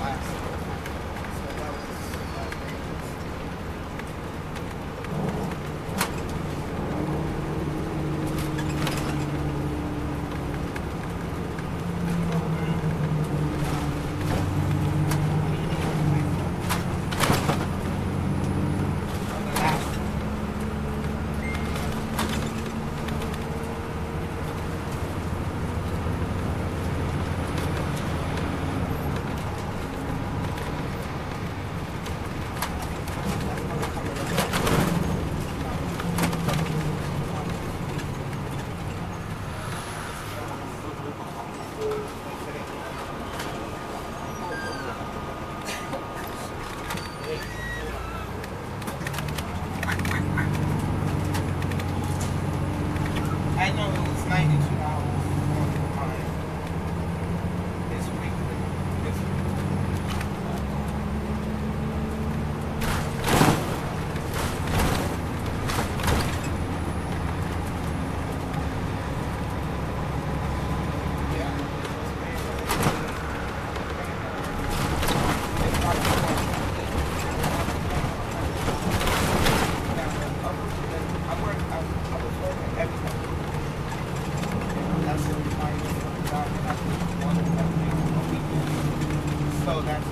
last that's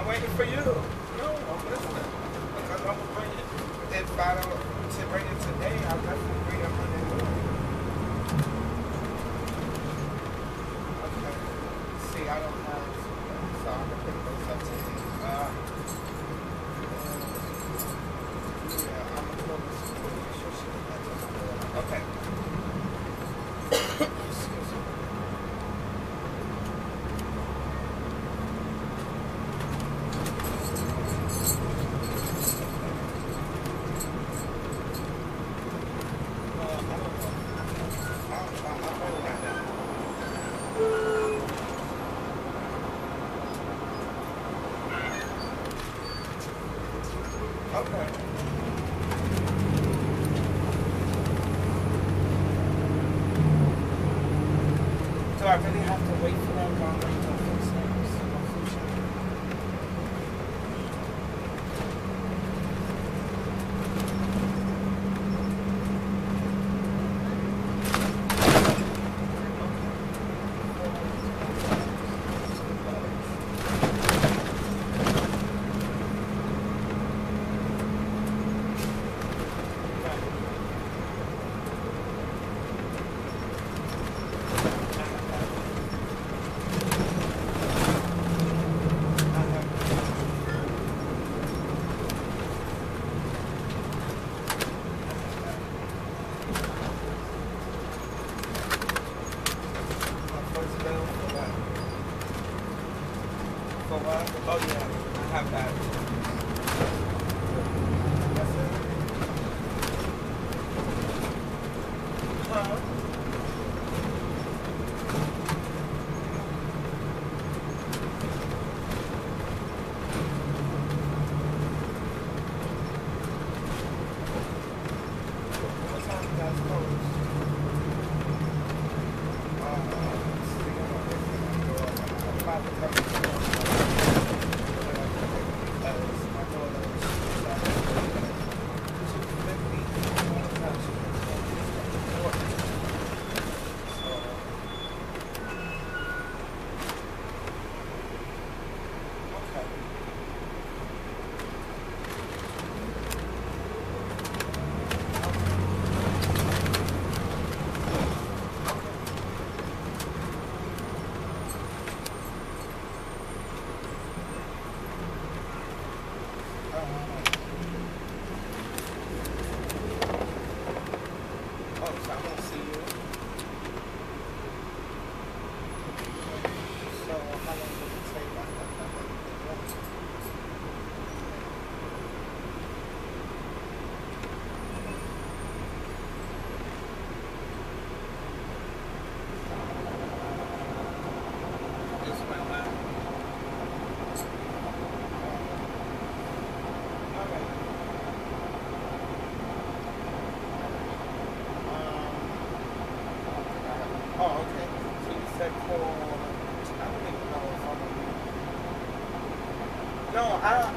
I'm waiting for you. No, I'm listening. Because I'm going to bring it. If I don't to bring it today, I'm definitely bring it Monday. Woo!